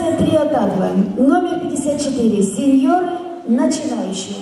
Номинация «Трио Татва». Номер 54. Сеньоры начинающие.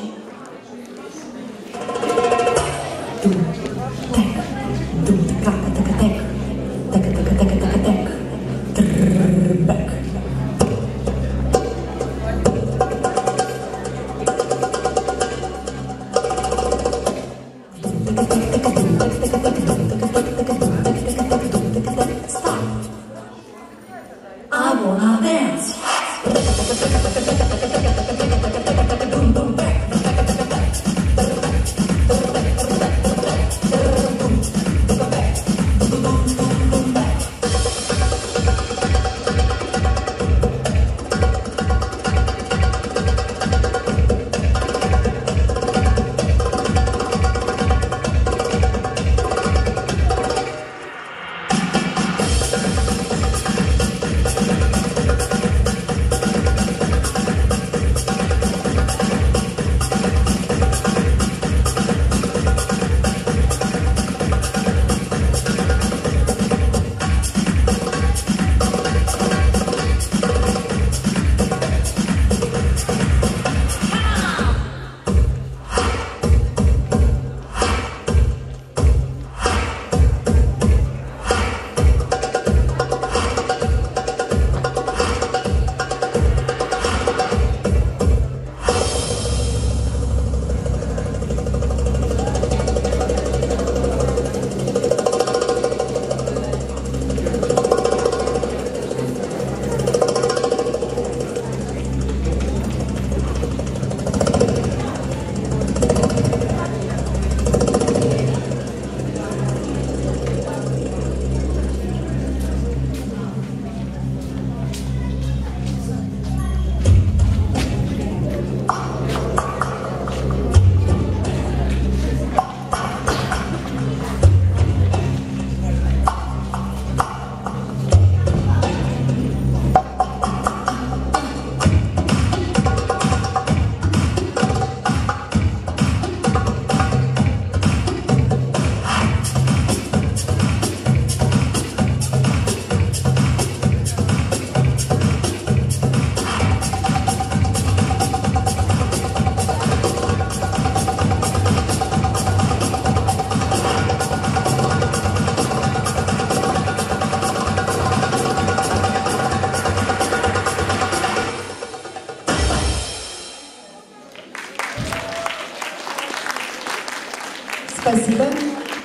Спасибо.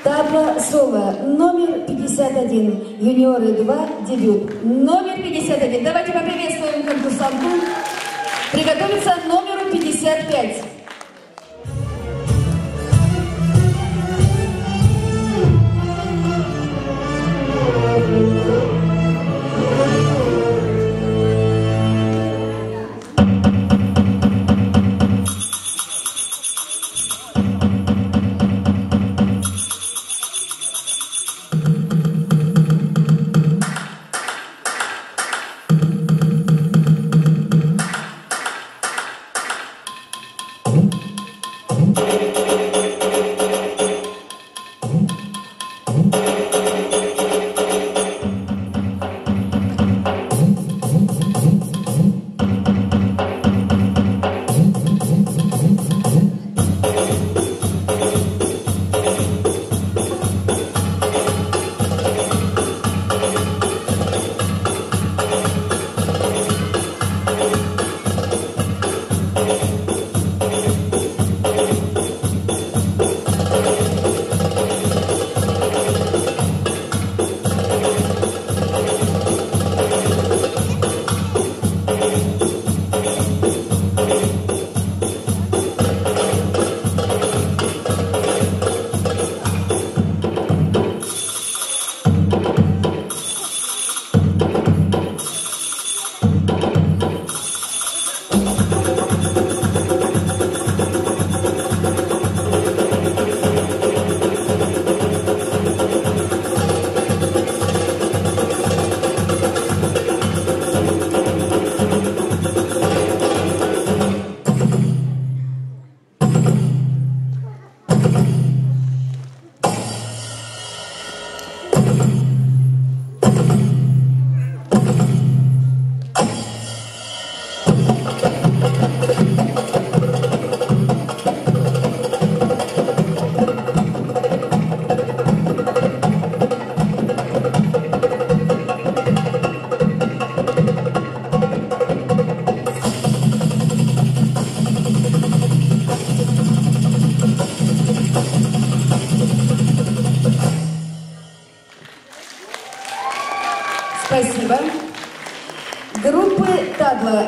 Табла соло. Номер 51. Юниоры 2. Дебют. Номер 51. Давайте поприветствуем конкурсантку. Приготовиться номеру 55.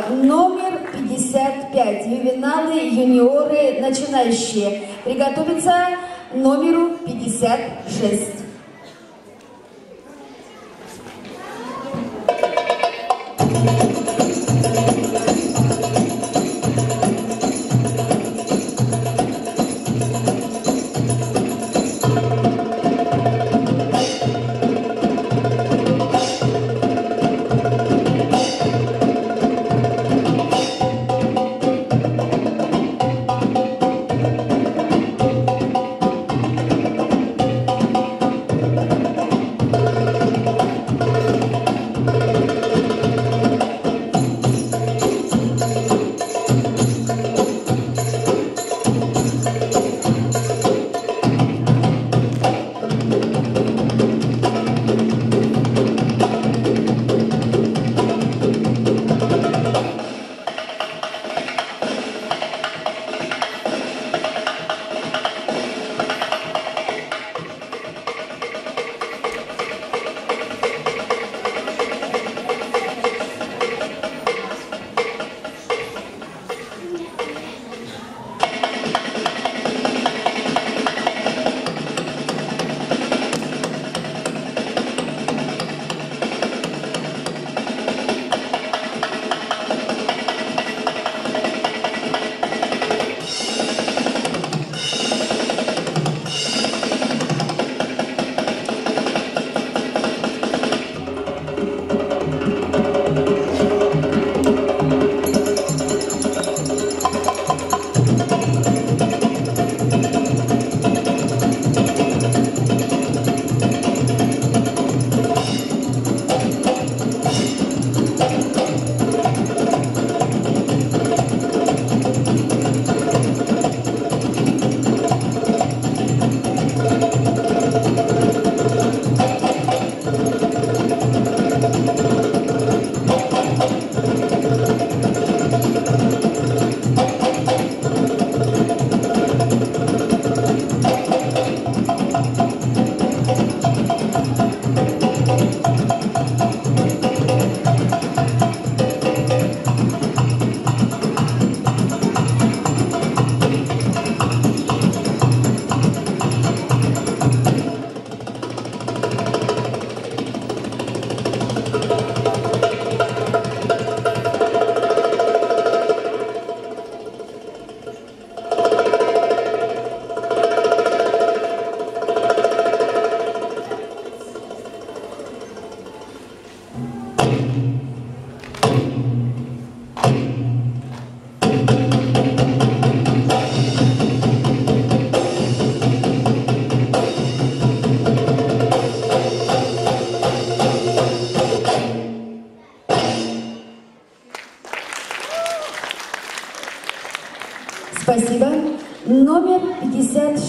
Номер 55. Ювеналы, юниоры, начинающие. Приготовиться номеру 56.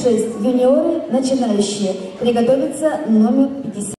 6. Юниоры, начинающие. Приготовиться номер 50.